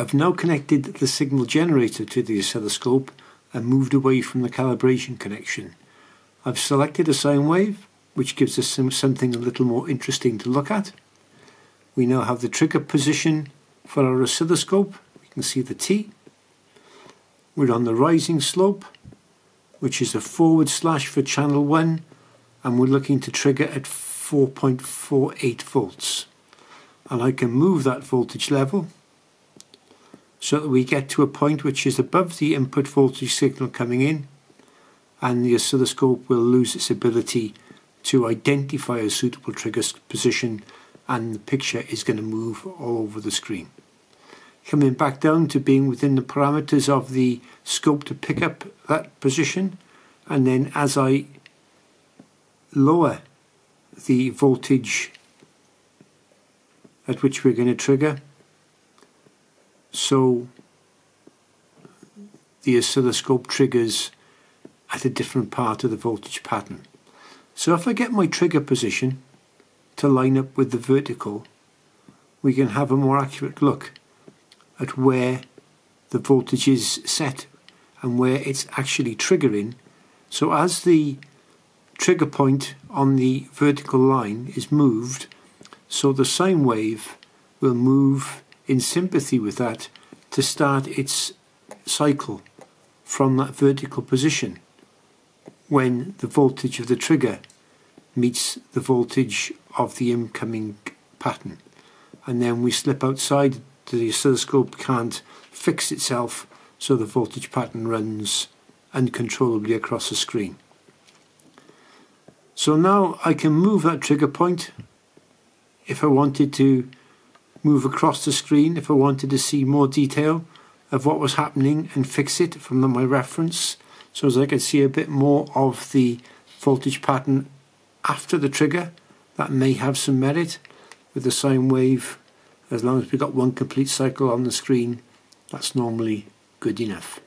I've now connected the signal generator to the oscilloscope and moved away from the calibration connection. I've selected a sine wave which gives us some, something a little more interesting to look at. We now have the trigger position for our oscilloscope. We can see the T. We're on the rising slope which is a forward slash for channel 1 and we're looking to trigger at 4.48 volts and I can move that voltage level so that we get to a point which is above the input voltage signal coming in and the oscilloscope will lose its ability to identify a suitable trigger position and the picture is going to move all over the screen. Coming back down to being within the parameters of the scope to pick up that position and then as I lower the voltage at which we're going to trigger so the oscilloscope triggers at a different part of the voltage pattern. So if I get my trigger position to line up with the vertical we can have a more accurate look at where the voltage is set and where it's actually triggering. So as the trigger point on the vertical line is moved, so the sine wave will move in sympathy with that to start its cycle from that vertical position when the voltage of the trigger meets the voltage of the incoming pattern. And then we slip outside the oscilloscope can't fix itself so the voltage pattern runs uncontrollably across the screen. So now I can move that trigger point if I wanted to move across the screen, if I wanted to see more detail of what was happening and fix it from my reference so as I could see a bit more of the voltage pattern after the trigger that may have some merit with the sine wave as long as we've got one complete cycle on the screen, that's normally good enough.